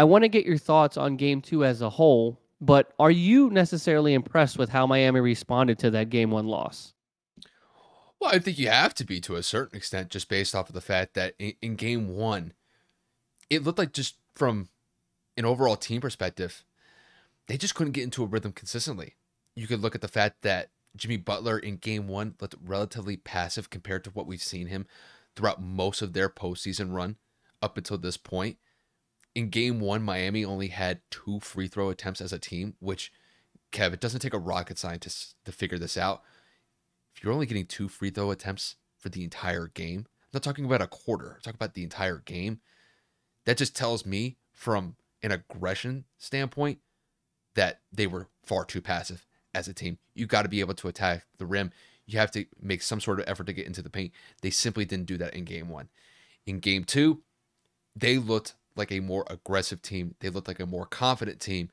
I want to get your thoughts on game two as a whole, but are you necessarily impressed with how Miami responded to that game one loss? Well, I think you have to be to a certain extent, just based off of the fact that in, in game one, it looked like just from an overall team perspective, they just couldn't get into a rhythm consistently. You could look at the fact that Jimmy Butler in game one looked relatively passive compared to what we've seen him throughout most of their postseason run up until this point. In game one, Miami only had two free throw attempts as a team, which, Kev, it doesn't take a rocket scientist to figure this out. If you're only getting two free throw attempts for the entire game, I'm not talking about a quarter, I'm talking about the entire game. That just tells me from an aggression standpoint that they were far too passive as a team. You got to be able to attack the rim. You have to make some sort of effort to get into the paint. They simply didn't do that in game one. In game two, they looked like a more aggressive team. They looked like a more confident team.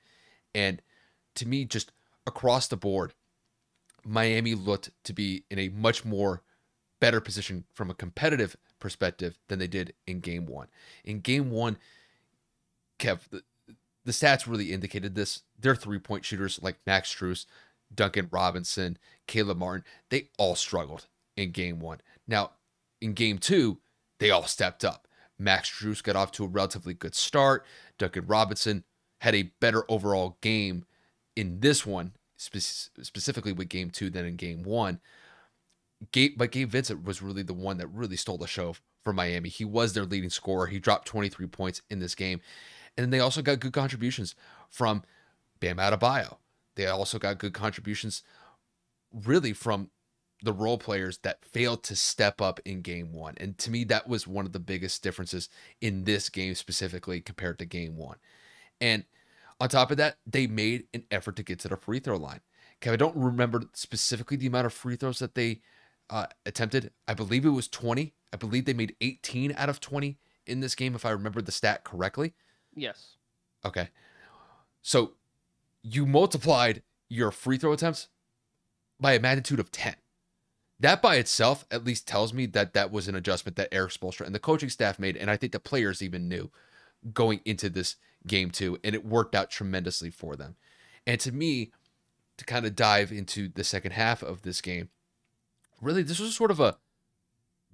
And to me, just across the board, Miami looked to be in a much more better position from a competitive perspective than they did in game one. In game one, Kev, the, the stats really indicated this. Their three point shooters like Max Strus, Duncan Robinson, Caleb Martin, they all struggled in game one. Now, in game two, they all stepped up. Max Strus got off to a relatively good start. Duncan Robinson had a better overall game in this one, spe- specifically with game two than in game one. Gabe, but Gabe Vincent was really the one that really stole the show for Miami. He was their leading scorer. He dropped 23 points in this game. And then they also got good contributions from Bam Adebayo. They also got good contributions really from the role players that failed to step up in game one. And to me, that was one of the biggest differences in this game specifically compared to game one. And on top of that, they made an effort to get to the free throw line. Kev, I don't remember specifically the amount of free throws that they uh, attempted. I believe it was 20. I believe they made 18 out of 20 in this game, if I remember the stat correctly. Yes. Okay. So you multiplied your free throw attempts by a magnitude of 10. That by itself at least tells me that that was an adjustment that Erik Spoelstra and the coaching staff made. And I think the players even knew going into this game too. And it worked out tremendously for them. And to me, to kind of dive into the second half of this game, really, this was sort of a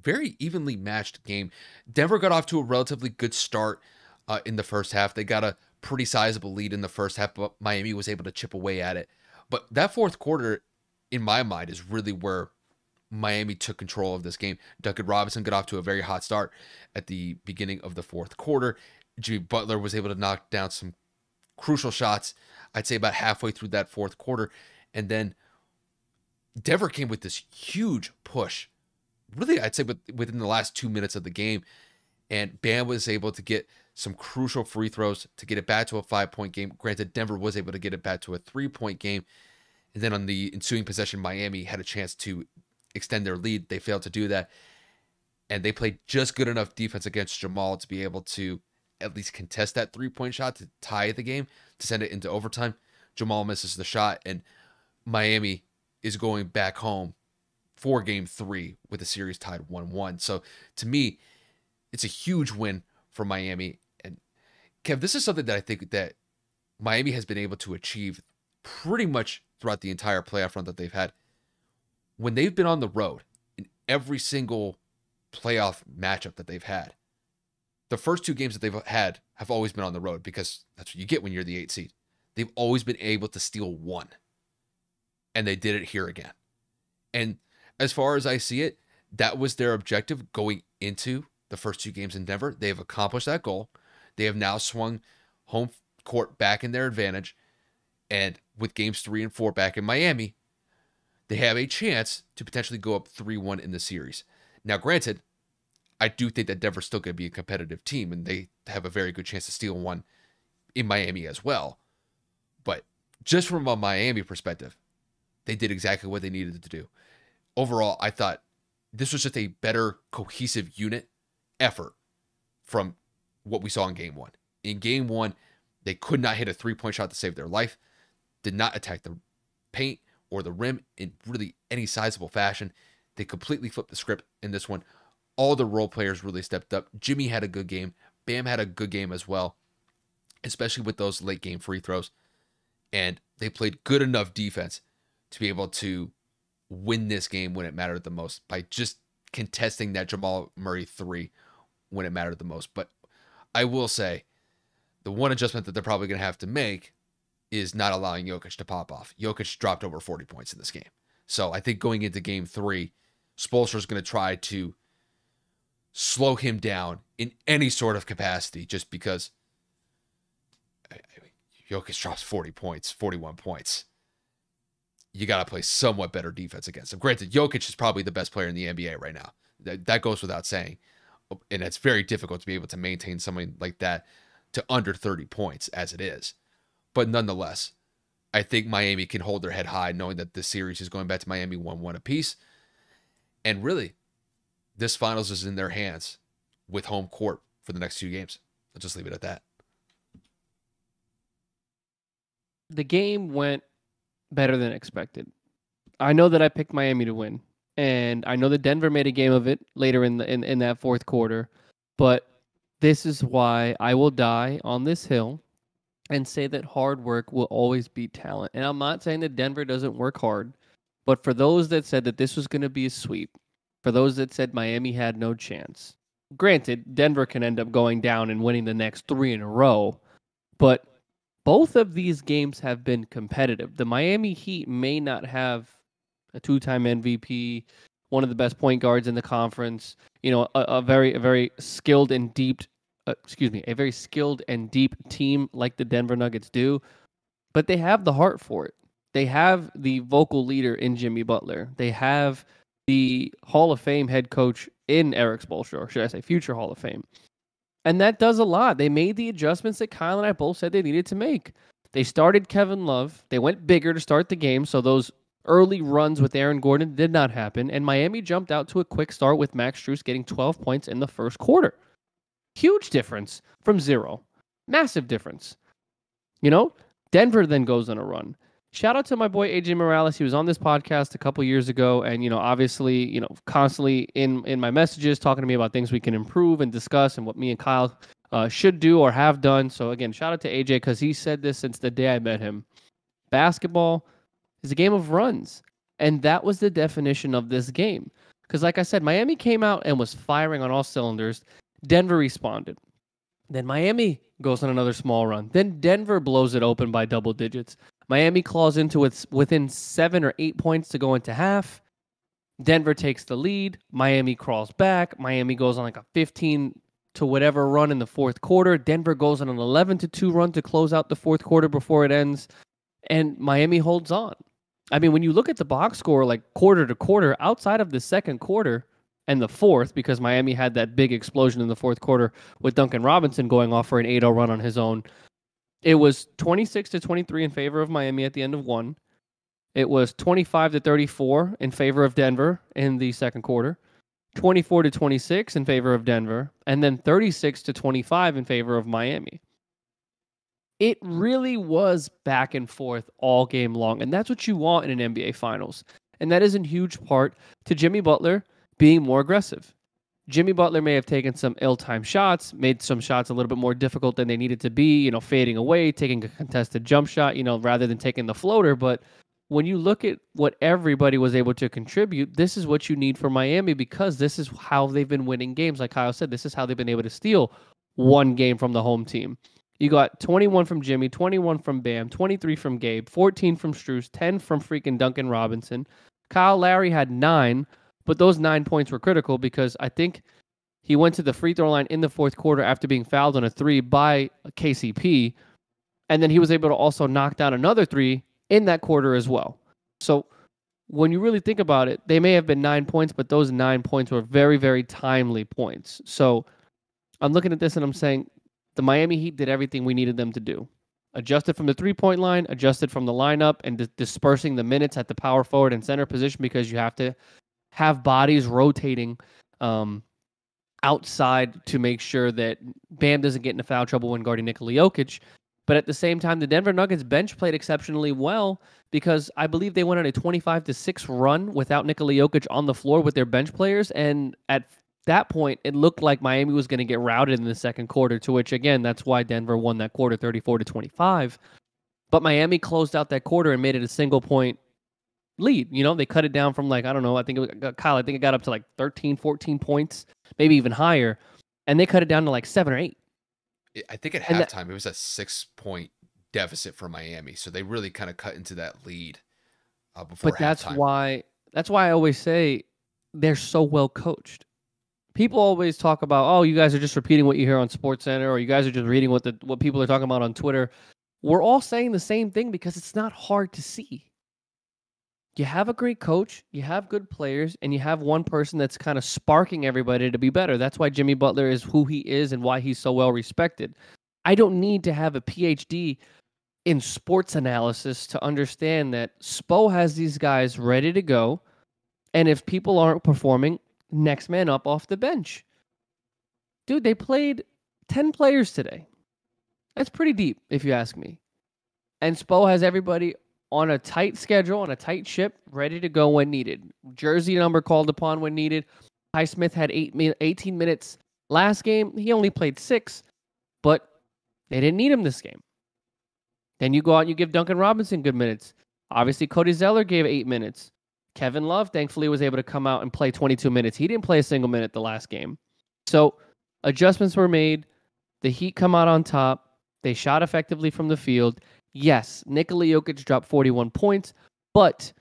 very evenly matched game. Denver got off to a relatively good start uh, in the first half. They got a pretty sizable lead in the first half, but Miami was able to chip away at it. But that fourth quarter, in my mind, is really where Miami took control of this game. Duncan Robinson got off to a very hot start at the beginning of the fourth quarter. Jimmy Butler was able to knock down some crucial shots, I'd say about halfway through that fourth quarter. And then Denver came with this huge push, really, I'd say within the last two minutes of the game. And Bam was able to get some crucial free throws to get it back to a five point game. Granted, Denver was able to get it back to a three point game. And then on the ensuing possession, Miami had a chance to extend their lead. They failed to do that. And they played just good enough defense against Jamal to be able to at least contest that three point shot to tie the game, to send it into overtime. Jamal misses the shot, and Miami is going back home for game three with the series tied 1 1. So to me, it's a huge win for Miami. And Kev, this is something that I think that Miami has been able to achieve pretty much throughout the entire playoff run that they've had. When they've been on the road in every single playoff matchup that they've had, the first two games that they've had have always been on the road because that's what you get when you're the eight seed. They've always been able to steal one. And they did it here again. And as far as I see it, that was their objective going into the first two games in Denver. They have accomplished that goal. They have now swung home court back in their advantage. And with games three and four back in Miami, they have a chance to potentially go up 3 1 in the series. Now, granted, I do think that Denver's still going to be a competitive team and they have a very good chance to steal one in Miami as well. But just from a Miami perspective, they did exactly what they needed to do. Overall, I thought this was just a better cohesive unit effort from what we saw in game one. In game one, they could not hit a three point shot to save their life, did not attack the paint or the rim in really any sizable fashion. They completely flipped the script in this one. All the role players really stepped up. Jimmy had a good game. Bam had a good game as well. especially with those late game free throws. And they played good enough defense to be able to win this game when it mattered the most by just contesting that Jamal Murray three when it mattered the most. But I will say the one adjustment that they're probably going to have to make is not allowing Jokic to pop off. Jokic dropped over 40 points in this game. So I think going into game three, Spoelstra is going to try to slow him down in any sort of capacity just because Jokic drops 40 points, 41 points. You got to play somewhat better defense against him. Granted, Jokic is probably the best player in the NBA right now. That, that goes without saying. And it's very difficult to be able to maintain something like that to under 30 points as it is. But nonetheless, I think Miami can hold their head high knowing that the series is going back to Miami 1 1 apiece. And really, this finals is in their hands with home court for the next two games. I'll just leave it at that. The game went better than expected. I know that I picked Miami to win, and I know that Denver made a game of it later in the in, in that fourth quarter, but this is why I will die on this hill and say that hard work will always beat talent. And I'm not saying that Denver doesn't work hard, but for those that said that this was going to be a sweep, for those that said Miami had no chance, granted, Denver can end up going down and winning the next three in a row, but both of these games have been competitive. The Miami Heat may not have a two time MVP, one of the best point guards in the conference, you know, a, a very, a very skilled and deep uh, excuse me, a very skilled and deep team like the Denver Nuggets do, but they have the heart for it. They have the vocal leader in Jimmy Butler. They have the Hall of Fame head coach in Erik Spoelstra, or should I say future Hall of Fame. And that does a lot. They made the adjustments that Kyle and I both said they needed to make. They started Kevin Love. They went bigger to start the game, so those early runs with Aaron Gordon did not happen. And Miami jumped out to a quick start with Max Strus getting 12 points in the first quarter. Huge difference from zero. Massive difference. You know, Denver then goes on a run. Shout out to my boy AJ Morales. He was on this podcast a couple years ago, and you know, obviously, you know, constantly in in my messages talking to me about things we can improve and discuss, and what me and Kyle uh, should do or have done. So again, shout out to AJ because he said this since the day I met him. Basketball is a game of runs, and that was the definition of this game. Because, like I said, Miami came out and was firing on all cylinders. Denver responded. Then Miami goes on another small run. Then Denver blows it open by double digits. Miami claws into it within seven or eight points to go into half. Denver takes the lead. Miami crawls back. Miami goes on like a 15 to whatever run in the fourth quarter. Denver goes on an 11 to 2 run to close out the fourth quarter before it ends. And Miami holds on. I mean, when you look at the box score, like quarter to quarter, outside of the second quarter, and the fourth because Miami had that big explosion in the fourth quarter with Duncan Robinson going off for an 8-0 run on his own. It was 26 to 23 in favor of Miami at the end of one. It was 25 to 34 in favor of Denver in the second quarter. 24 to 26 in favor of Denver, and then 36 to 25 in favor of Miami. It really was back and forth all game long, and that's what you want in an NBA Finals. And that is in huge part to Jimmy Butler being more aggressive. Jimmy Butler may have taken some ill-timed shots, made some shots a little bit more difficult than they needed to be, you know, fading away, taking a contested jump shot, you know, rather than taking the floater, but when you look at what everybody was able to contribute, this is what you need for Miami because this is how they've been winning games. Like Kyle said, this is how they've been able to steal one game from the home team. You got 21 from Jimmy, 21 from Bam, 23 from Gabe, 14 from Strus, 10 from freaking Duncan Robinson. Kyle Lowry had nine, but those nine points were critical because I think he went to the free throw line in the fourth quarter after being fouled on a three by KCP. And then he was able to also knock down another three in that quarter as well. So when you really think about it, they may have been nine points, but those nine points were very, very timely points. So I'm looking at this and I'm saying the Miami Heat did everything we needed them to do. Adjusted from the three point line, adjusted from the lineup, and di- dispersing the minutes at the power forward and center position because you have to have bodies rotating um, outside to make sure that Bam doesn't get into foul trouble when guarding Nikola Jokic. But at the same time, the Denver Nuggets bench played exceptionally well because I believe they went on a 25 to 6 run without Nikola Jokic on the floor with their bench players. And at that point, it looked like Miami was going to get routed in the second quarter, to which, again, that's why Denver won that quarter 34 to 25. But Miami closed out that quarter and made it a single point lead. You know, they cut it down from like, I don't know, I think it got, Kyle, I think it got up to like 13, 14 points, maybe even higher. And they cut it down to like seven or eight. I think at halftime, it was a six point deficit for Miami. So they really kind of cut into that lead uh, before But that's why, that's why I always say they're so well coached people always talk about, oh, you guys are just repeating what you hear on Sports Center, or you guys are just reading what the what people are talking about on Twitter. We're all saying the same thing because it's not hard to see. You have a great coach, you have good players, and you have one person that's kind of sparking everybody to be better. That's why Jimmy Butler is who he is and why he's so well respected. I don't need to have a PhD in sports analysis to understand that Spo has these guys ready to go. And if people aren't performing, next man up off the bench. Dude, they played 10 players today. That's pretty deep, if you ask me. And Spo has everybody on a tight schedule, on a tight ship, ready to go when needed. Jersey number called upon when needed. Highsmith had eight, 18 minutes last game. He only played six, but they didn't need him this game. Then you go out and you give Duncan Robinson good minutes. Obviously, Cody Zeller gave eight minutes. Kevin Love, thankfully, was able to come out and play 22 minutes. He didn't play a single minute the last game. So adjustments were made. The Heat come out on top. They shot effectively from the field. Yes, Nikola Jokic dropped 41 points, but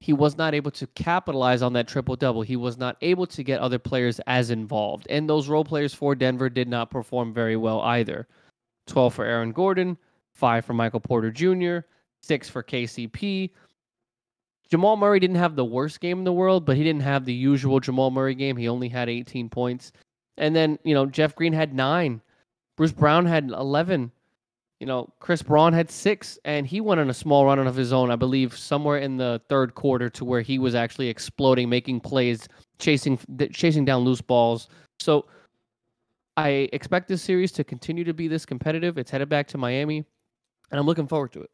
he was not able to capitalize on that triple double. He was not able to get other players as involved. And those role players for Denver did not perform very well either. 12 for Aaron Gordon, 5 for Michael Porter Jr., 6 for KCP, Jamal Murray didn't have the worst game in the world, but he didn't have the usual Jamal Murray game. He only had 18 points. And then, you know, Jeff Green had nine. Bruce Brown had 11. You know, Chris Braun had six, and he went on a small run of his own, I believe, somewhere in the third quarter to where he was actually exploding, making plays, chasing chasing down loose balls. So I expect this series to continue to be this competitive. It's headed back to Miami, and I'm looking forward to it.